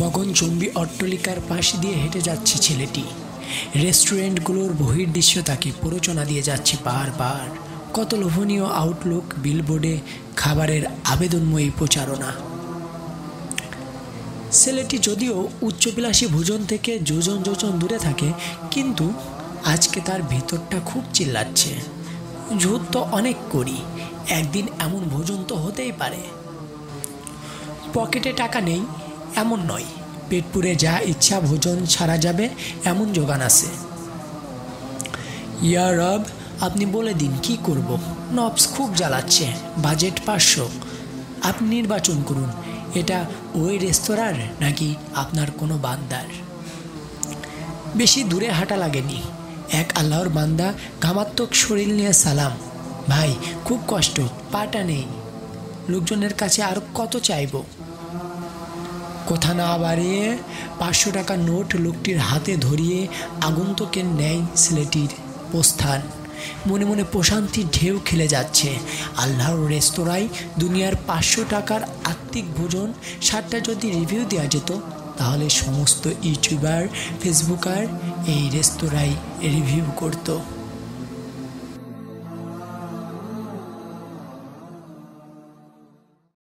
গগনচুম্বী অট্টলিকার পাশ দিয়ে হেঁটে যাচ্ছে ছেলেটি। রেস্টুরেন্টগুলোর বহির্দৃশ্য তাকে প্ররোচনা দিয়ে যাচ্ছে বারবার। কত লোভনীয় আউটলুক, বিলবোর্ডে খাবারের আবেদনময়ী প্রচারণা। ছেলেটি যদিও উচ্চবিলাসী ভোজন থেকে যোজন যোজন দূরে থাকে, কিন্তু আজকে তার ভেতরটা খুব চিল্লাচ্ছে। ঝুট তো অনেক করি, একদিন এমন ভোজন তো হতেই পারে। পকেটে টাকা নেই এমন নয়। পেট পুরে যা ইচ্ছা ভোজন ছাড়া যাবে, এমন যোগান আছে। ইয়া রব, আপনি বলে দিন, কি করব? নবস খুব জ্বালাচ্ছে, বাজেট পাঁচশো। আপনি নির্বাচন করুন, এটা ওই রেস্তোরাঁর নাকি আপনার কোনো বান্দার? বেশি দূরে হাঁটা লাগেনি। এক আল্লাহর বান্দা কামাত্মক শরীর নিয়ে সালাম, ভাই, খুব কষ্ট, পাটা নেই। লোকজনের কাছে আর কত চাইব? কথা না বাড়িয়ে পাঁচশো টাকা নোট লোকটির হাতে ধরিয়ে আগন্তুকের ন্যায় ছেলেটির প্রস্থান। মনে মনে প্রশান্তির ঢেউ খেলে যাচ্ছে। আল্লাহর রেস্তোরাঁয় দুনিয়ার পাঁচশো টাকার আত্মিক ভোজন, সাতটা যদি রিভিউ দেওয়া যেত, তাহলে সমস্ত ইউটিউবার, ফেসবুকার এই রেস্তোরাঁয় রিভিউ করতো।